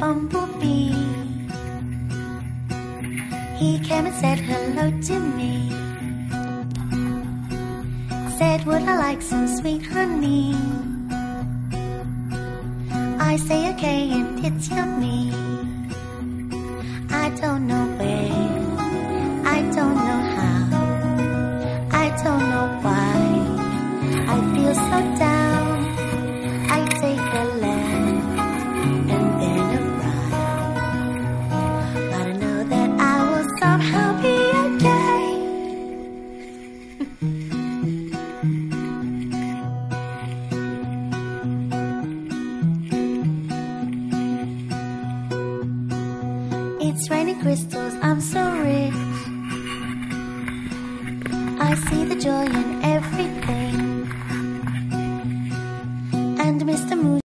bumblebee. He came and said hello to me. Said, Would I like some sweet honey? I say, Okay, and it's yummy. I don't know where, I don't know how, I don't know why. I feel so down. Somehow be. It's raining crystals, I'm so rich. I see the joy in everything. And Mr. Moon.